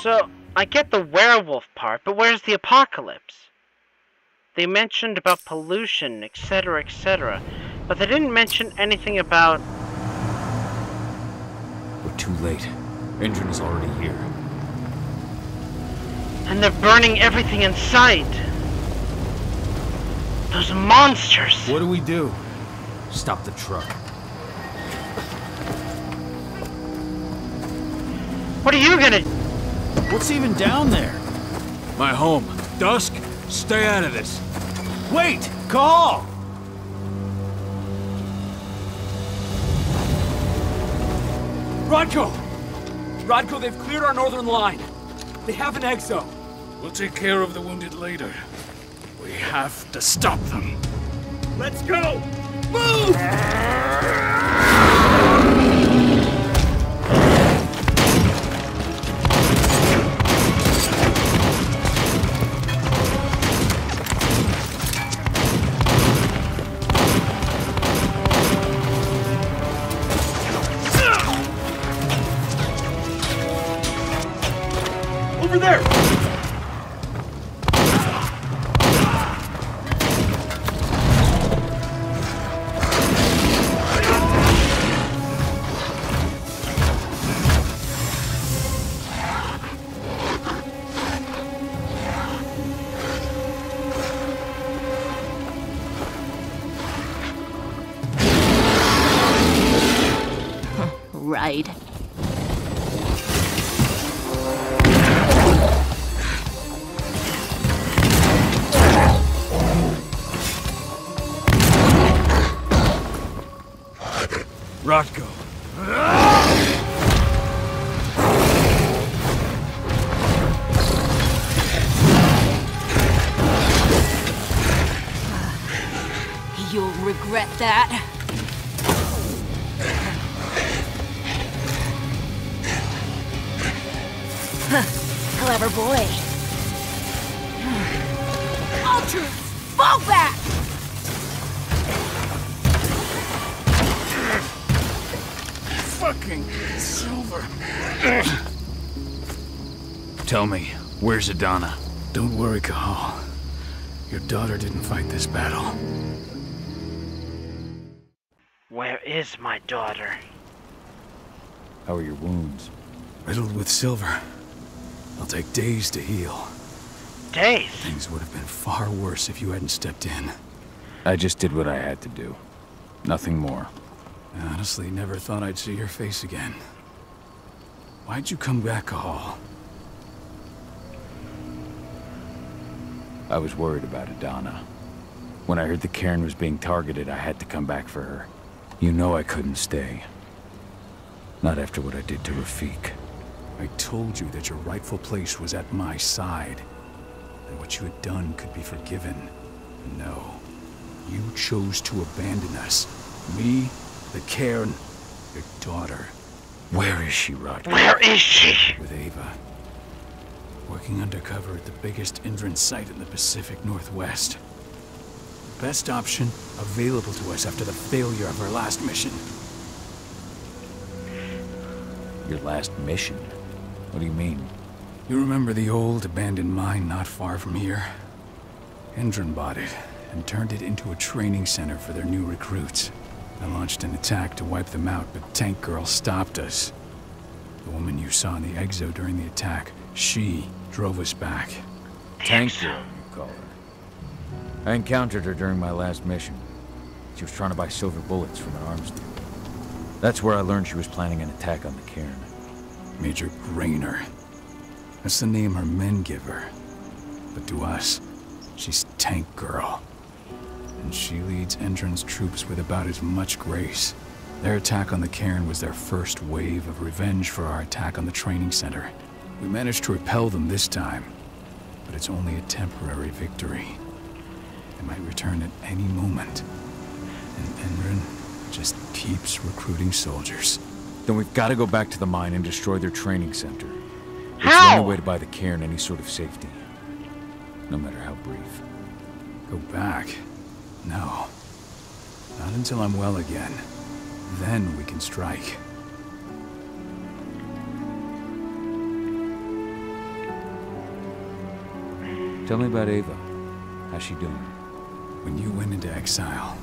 So, I get the werewolf part, but where's the apocalypse? They mentioned about pollution, etc., etc., but they didn't mention anything about. We're too late. Endron is already here. And they're burning everything in sight! Those monsters! What do we do? Stop the truck. What are you gonna. What's even down there? My home. Dusk, stay out of this. Wait! Call! Rodko! Rodko, they've cleared our northern line. They have an exo. We'll take care of the wounded later. We have to stop them. Let's go! Move! That. Huh, Clever boy. Hmm. All troops, fall back! Fucking silver. Tell me, where's Adana? Don't worry, Cahal. Your daughter didn't fight this battle. Where is my daughter? How are your wounds? Riddled with silver. They'll take days to heal. Days? Things would have been far worse if you hadn't stepped in. I just did what I had to do. Nothing more. I honestly never thought I'd see your face again. Why'd you come back, Cahal? I was worried about Adana. When I heard the cairn was being targeted, I had to come back for her. You know I couldn't stay. Not after what I did to Rafik. I told you that your rightful place was at my side. And what you had done could be forgiven. No. You chose to abandon us. Me, the cairn, your daughter, Where is she, Roger? Where is she? with Ava. Working undercover at the biggest Endron site in the Pacific Northwest. Best option available to us after the failure of our last mission. Your last mission? What do you mean? You remember the old abandoned mine not far from here? Endron bought it and turned it into a training center for their new recruits. I launched an attack to wipe them out, but Tank Girl stopped us. The woman you saw in the exo during the attack, she drove us back. Tank Girl, you call her. I encountered her during my last mission. She was trying to buy silver bullets from an arms dealer. That's where I learned she was planning an attack on the cairn. Major Grainer. That's the name her men give her. But to us, she's Tank Girl. And she leads Endron's troops with about as much grace. Their attack on the cairn was their first wave of revenge for our attack on the training center. We managed to repel them this time, but it's only a temporary victory. They might return at any moment. And Endron just keeps recruiting soldiers. Then we've got to go back to the mine and destroy their training center. It's the only way to buy the cairn any sort of safety. No matter how brief. Go back? No. Not until I'm well again. Then we can strike. Tell me about Ava. How's she doing? When you went into exile,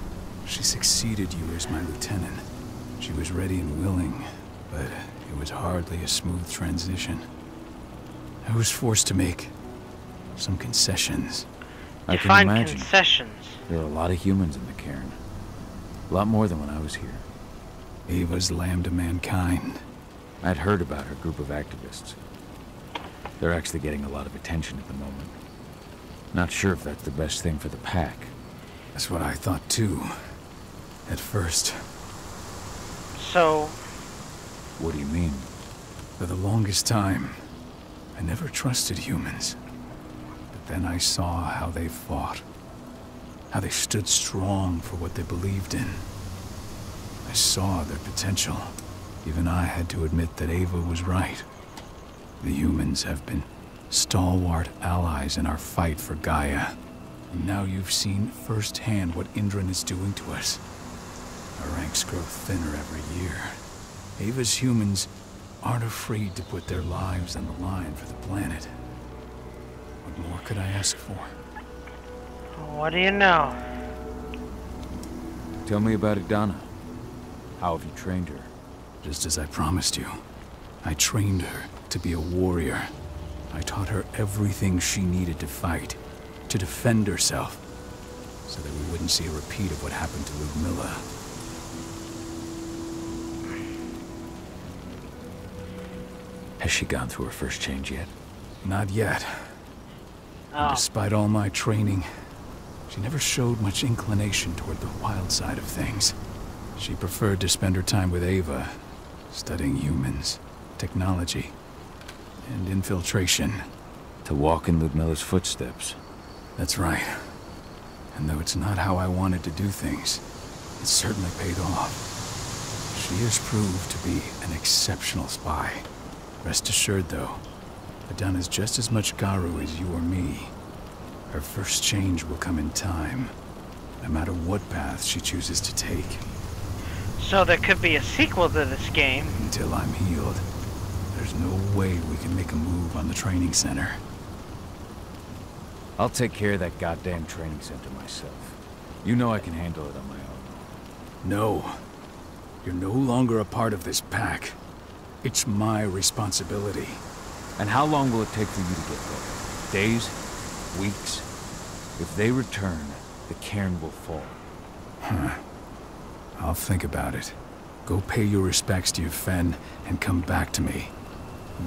she succeeded you as my lieutenant. She was ready and willing, but it was hardly a smooth transition. I was forced to make some concessions. I can Define imagine. concessions. There are a lot of humans in the cairn. A lot more than when I was here. Ava's lamb to mankind. I'd heard about her group of activists. They're actually getting a lot of attention at the moment. Not sure if that's the best thing for the pack. That's what I thought too. At first, So, What do you mean? for the longest time, I never trusted humans. But then I saw how they fought. How they stood strong for what they believed in. I saw their potential. Even I had to admit that Ava was right. The humans have been stalwart allies in our fight for Gaia. And now you've seen firsthand what Endron is doing to us. Our ranks grow thinner every year. Ava's humans aren't afraid to put their lives on the line for the planet. What more could I ask for? what do you know? Tell me about Adana. How have you trained her? Just as I promised you, I trained her to be a warrior. I taught her everything she needed to fight, to defend herself, so that we wouldn't see a repeat of what happened to Ludmilla. Has she gone through her first change yet? Not yet. Oh, despite all my training, she never showed much inclination toward the wild side of things. She preferred to spend her time with Ava, studying humans, technology, and infiltration. To walk in Ludmilla's footsteps. That's right. And though it's not how I wanted to do things, it certainly paid off. She has proved to be an exceptional spy. Rest assured, though, Adana's just as much Garou as you or me. Her first change will come in time, no matter what path she chooses to take. so there could be a sequel to this game. Until I'm healed, there's no way we can make a move on the training center. I'll take care of that goddamn training center myself. You know I can handle it on my own. No. You're no longer a part of this pack. It's my responsibility. And how long will it take for you to get there? Days? Weeks? If they return, the cairn will fall. Huh. I'll think about it. Go pay your respects to your Fen and come back to me.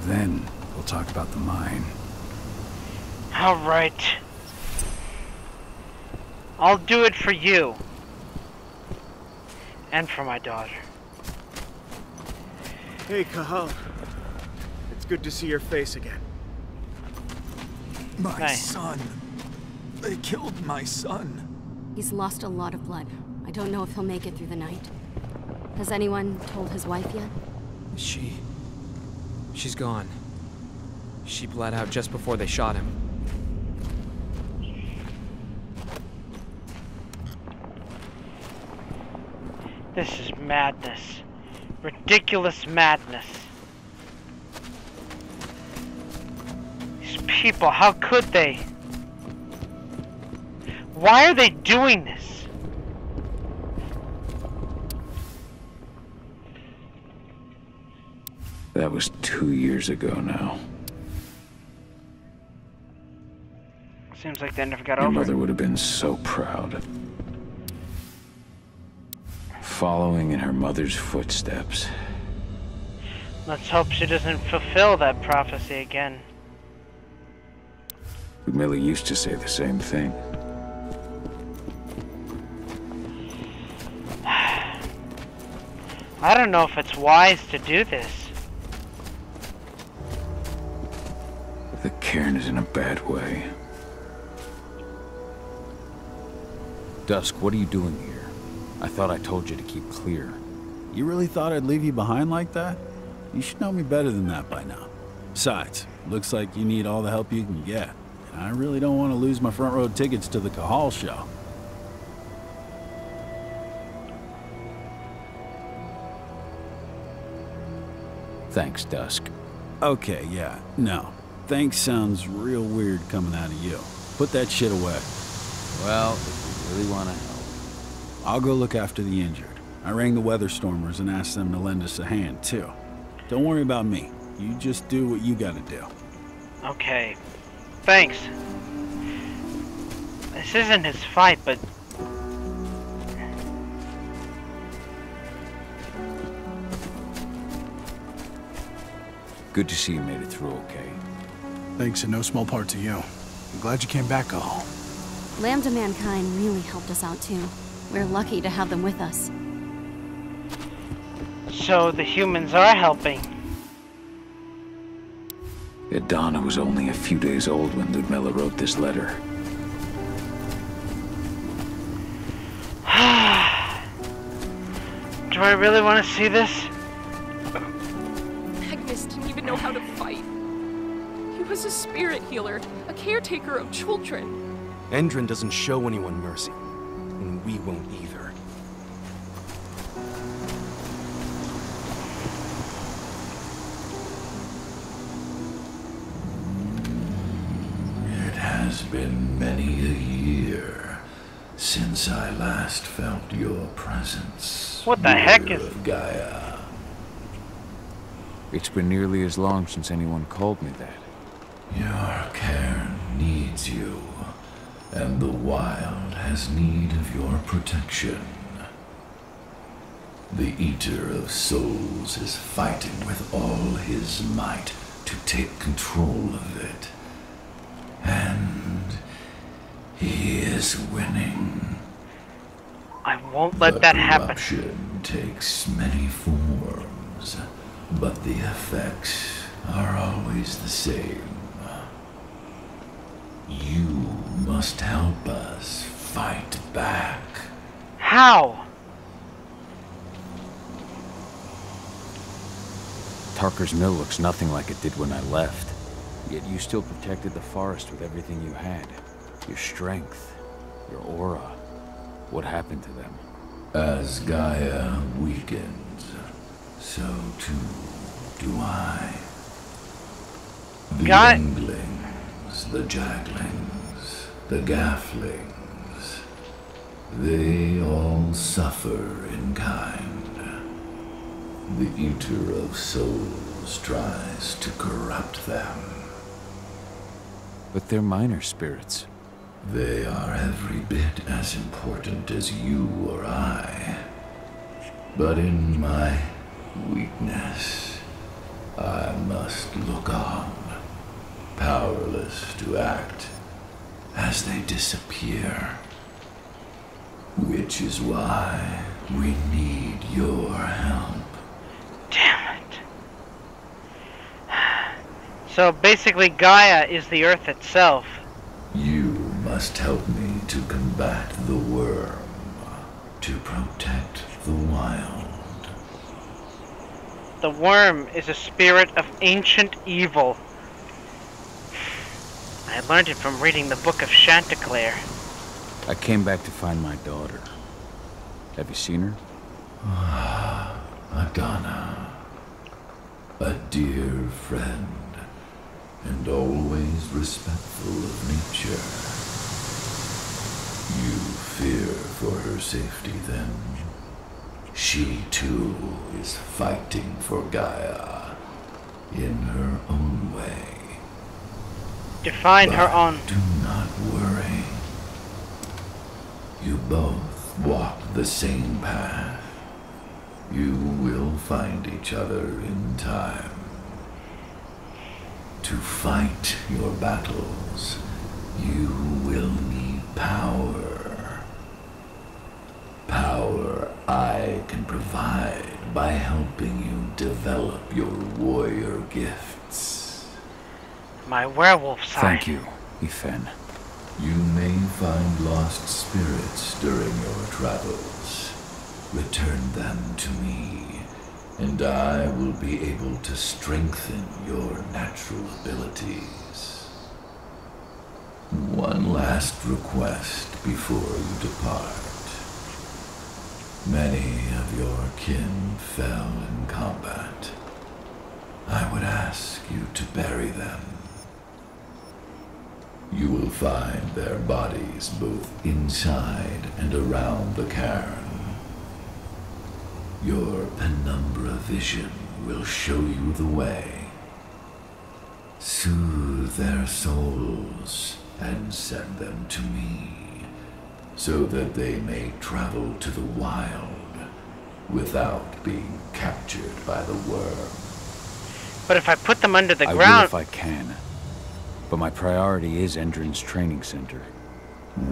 Then we'll talk about the mine. Alright. I'll do it for you. And for my daughter. Hey, Cahal. It's good to see your face again. My Nice. son. They killed my son. He's lost a lot of blood. I don't know if he'll make it through the night. Has anyone told his wife yet? She. She's gone. She bled out just before they shot him. This is madness. Ridiculous madness. These people, how could they? Why are they doing this? That was two years ago now. Seems like they never got Your over mother would have been so proud. Following in her mother's footsteps. Let's hope she doesn't fulfill that prophecy again. Ludmilla used to say the same thing. I don't know if it's wise to do this. The cairn is in a bad way. Dusk, what are you doing here? I thought I told you to keep clear. You really thought I'd leave you behind like that? You should know me better than that by now. Besides, looks like you need all the help you can get. And I really don't want to lose my front row tickets to the Cahal show. Thanks, Dusk. Okay, yeah, no. Thanks sounds real weird coming out of you. put that shit away. Well, if you really want to. I'll go look after the injured. I rang the weather stormers and asked them to lend us a hand, too. Don't worry about me. You just do what you gotta do. Okay. Thanks. This isn't his fight, but Good to see you made it through okay. Thanks in no small part to you. I'm glad you came back all. Lambda Mankind really helped us out too. We're lucky to have them with us. so the humans are helping. Adana was only a few days old when Ludmilla wrote this letter. Do I really want to see this? Magnus didn't even know how to fight. He was a spirit healer, a caretaker of children. Endron doesn't show anyone mercy, and we won't either. It has been many a year since I last felt your presence. What the heck is- of Gaia? It's been nearly as long since anyone called me that. Your cairn needs you, and the wild has need of your protection. The Eater of Souls is fighting with all his might to take control of it. And he is winning. I won't let the that happen. corruption takes many forms, but the effects are always the same. You must help us fight back. How? Tarker's Mill looks nothing like it did when I left. Yet you still protected the forest with everything you had. Your strength, your aura. What happened to them? As Gaia weakens, so too do I. The Gai- Younglings, the Jaglings, the Gafflings, they all suffer in kind. The Eater of Souls tries to corrupt them. But they're minor spirits. They are every bit as important as you or I. But in my weakness, I must look on, powerless to act as they disappear. Which is why we need your help. Damn it. So basically, Gaia is the Earth itself. You must help me to combat the Wyrm, to protect the wild. The Wyrm is a spirit of ancient evil. I learned it from reading the book of Chanticleer. I came back to find my daughter. Have you seen her? Ah, Adana, a dear friend, and always respectful of nature. You fear for her safety then? She too is fighting for Gaia in her own way. Define her But own. Do not worry. You both walk the same path. You will find each other in time. To fight your battles, you will need power. Power I can provide by helping you develop your warrior gifts. My werewolf side. Thank you, Ethan. You may find lost spirits during your travels. Return them to me, and I will be able to strengthen your natural abilities. One last request before you depart. Many of your kin fell in combat. I would ask you to bury them You will find their bodies both inside and around the cairn. Your penumbra vision will show you the way. Soothe their souls and send them to me, so that they may travel to the wild without being captured by the Wyrm. But if I put them under the I will ground, if I can. But my priority is Endron's training center.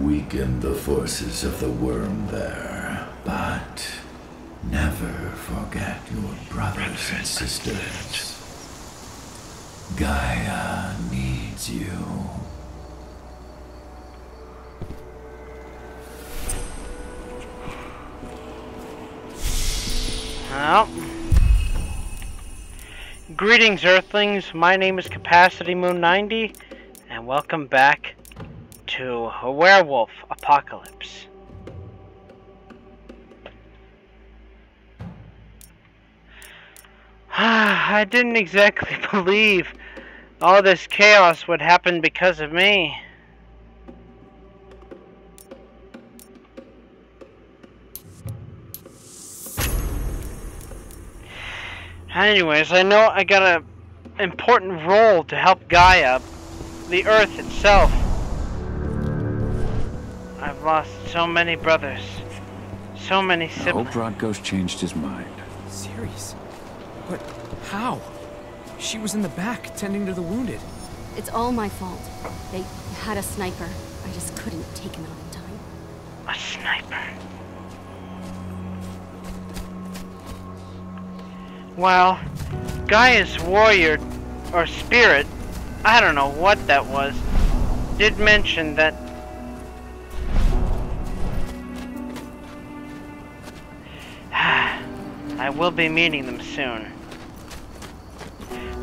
Weaken the forces of the Wyrm there, but never forget your brothers and sisters. Gaia needs you. Well. Greetings, Earthlings. My name is Capacity Moon 90, and welcome back to a werewolf apocalypse. I didn't exactly believe all this chaos would happen because of me. Anyways, I know I got a important role to help Gaia, the Earth itself. I've lost so many brothers, so many I hope siblings. Rodko's changed his mind. Serious? But how? She was in the back, tending to the wounded. It's all my fault. They had a sniper. I just couldn't take him out in time. A sniper. Well, Gaia's warrior, or spirit, I don't know what that was, did mention that I will be meeting them soon.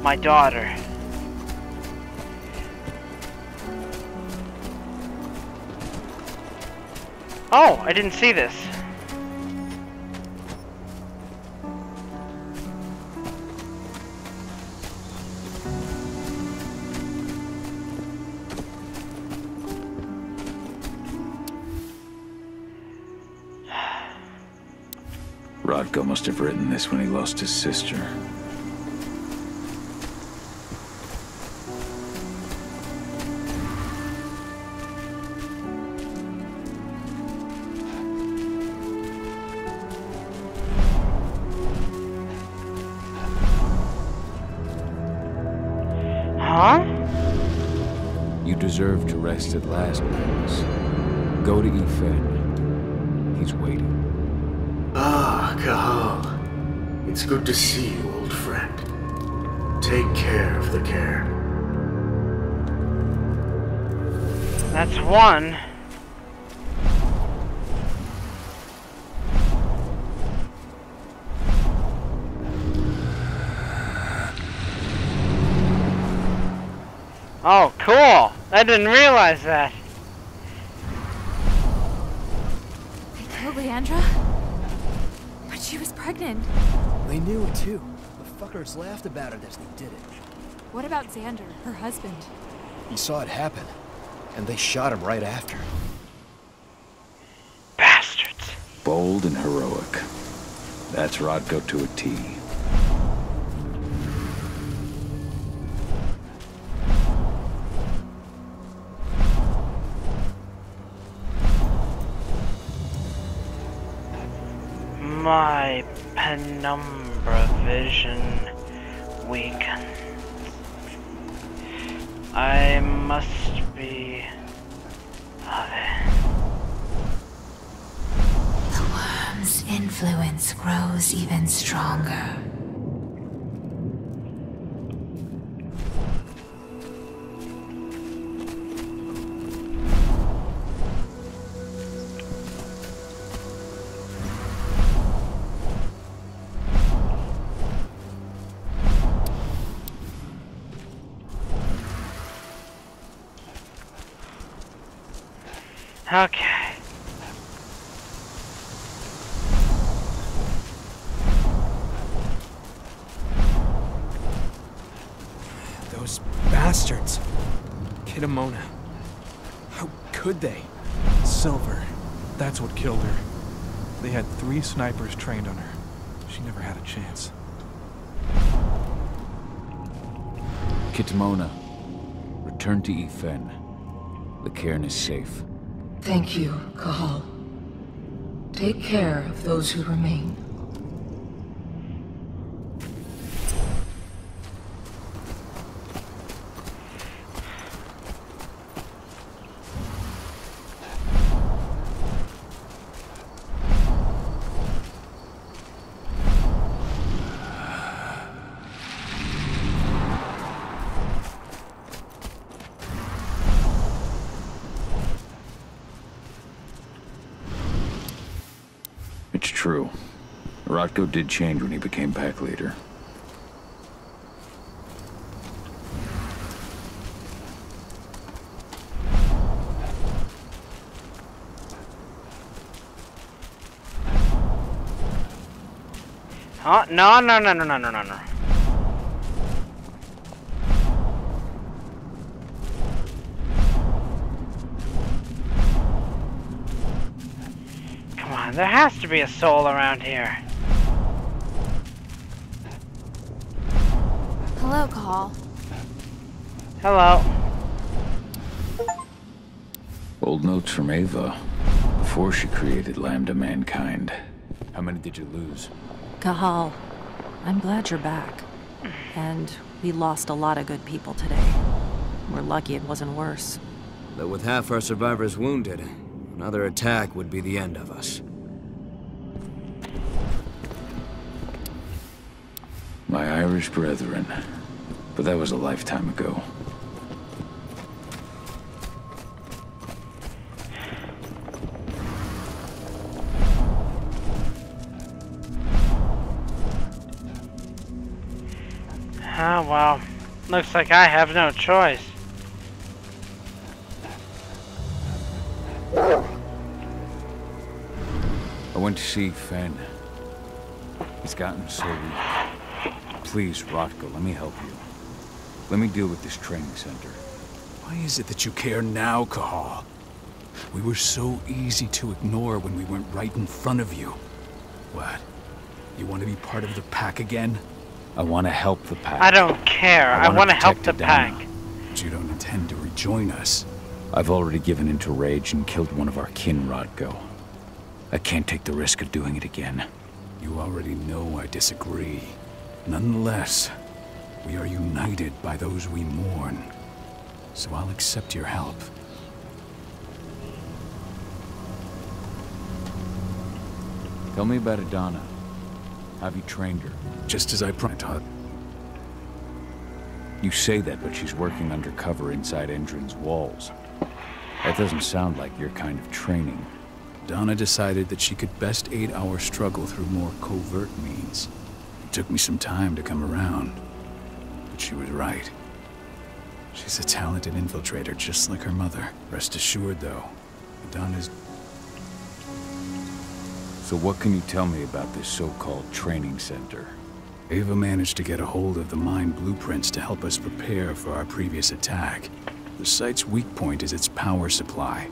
My daughter. Oh, I didn't see this. Rodko must have written this when he lost his sister. Huh? You deserve to rest at last, Magnus. Go to Efen. He's waiting. Ah, Cahal. It's good to see you, old friend. Take care of the cairn. That's one. Oh, cool! I didn't realize that. They killed Leandra? But she was pregnant. They knew it too. The fuckers laughed about it as they did it. What about Xander, her husband? He saw it happen, and they shot him right after. Bastards. Bold and heroic. That's Rodko to a T. penumbra vision weakens. I must be it. The Wyrm's influence grows even stronger. Could they? Silver. That's what killed her. They had three snipers trained on her. She never had a chance. Kitamona, return to Efen. The cairn is safe. Thank you, Cahal. Take care of those who remain. True. Rodko did change when he became pack leader. Huh? No, no, no, no, no, no, no, no. There has to be a soul around here. Hello, Call. Hello. Old notes from Ava, before she created Lambda Mankind. How many did you lose? Cahal, I'm glad you're back. And we lost a lot of good people today. We're lucky it wasn't worse. But with half our survivors wounded, another attack would be the end of us. My Irish brethren. But that was a lifetime ago. Oh, well. Looks like I have no choice. I went to see Fen. He's gotten so weak. Please, Rodko, let me help you. Let me deal with this training center. Why is it that you care now, Cahal? We were so easy to ignore when we went right in front of you. What? You want to be part of the pack again? I want to help the pack. I don't care. I, wanna want to help the Adana. pack. But you don't intend to rejoin us. I've already given into rage and killed one of our kin, Rodko. I can't take the risk of doing it again. You already know I disagree. Nonetheless, we are united by those we mourn. So I'll accept your help. Tell me about Adana. Have you trained her? Just as I promised. Todd. You say that, but she's working undercover inside Endron's walls. That doesn't sound like your kind of training. Donna decided that she could best aid our struggle through more covert means. It took me some time to come around, but she was right. She's a talented infiltrator, just like her mother. Rest assured, though, Donna's So what can you tell me about this so-called training center? Ava managed to get a hold of the mine blueprints to help us prepare for our previous attack. The site's weak point is its power supply.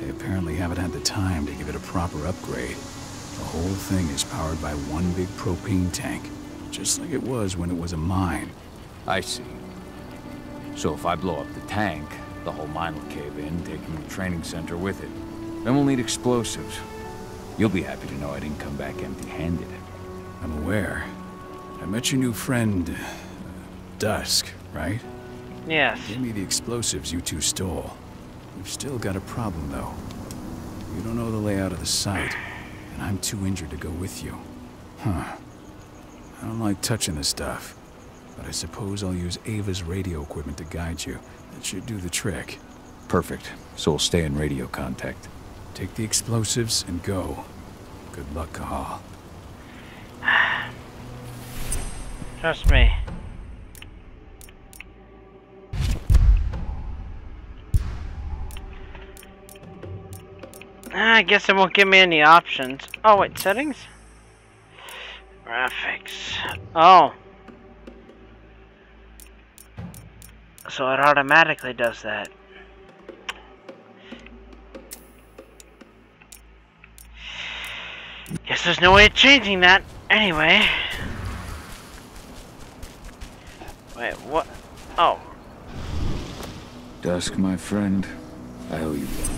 They apparently haven't had the time to give it a proper upgrade. The whole thing is powered by one big propane tank, just like it was when it was a mine. I see. So if I blow up the tank, the whole mine will cave in, taking the training center with it. Then we'll need explosives. You'll be happy to know I didn't come back empty-handed. I'm aware. I met your new friend, uh, Dusk, right? Yes. Give me the explosives you two stole. We've still got a problem, though. You don't know the layout of the site, and I'm too injured to go with you. Huh. I don't like touching this stuff, but I suppose I'll use Ava's radio equipment to guide you. That should do the trick. Perfect. So we'll stay in radio contact. Take the explosives and go. Good luck, Cahal. Trust me. Ah, I guess it won't give me any options. Oh, wait, settings? Graphics. Oh. So it automatically does that. Guess there's no way of changing that. Anyway. Wait, what? Oh. Dusk, my friend. I owe you one.